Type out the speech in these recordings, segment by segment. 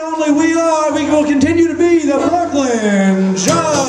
only we are, we will continue to be the Brooklyn Giants.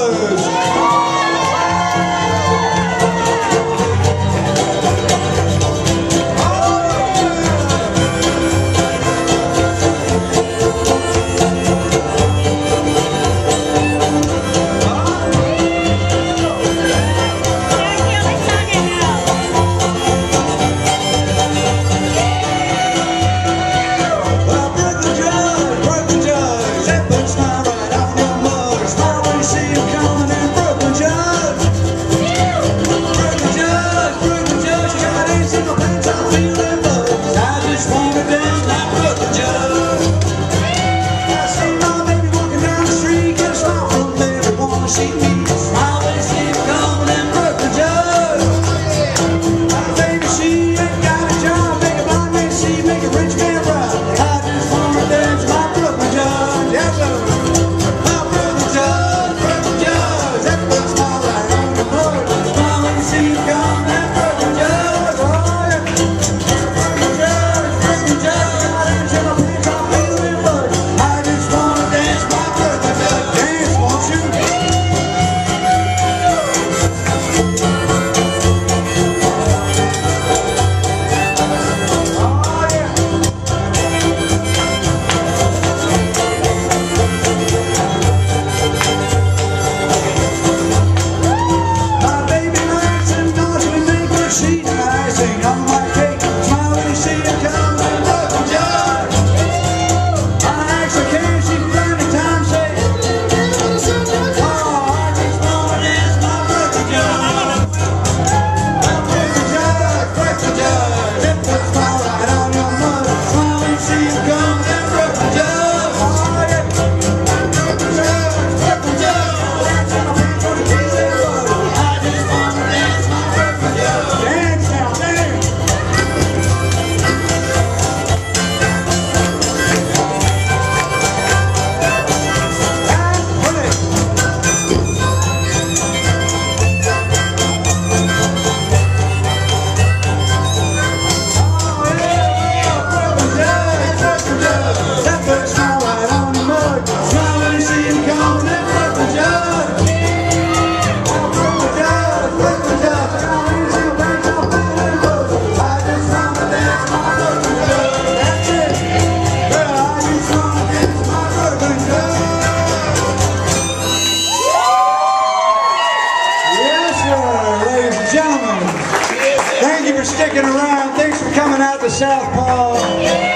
sticking around. Thanks for coming out to Southpaw.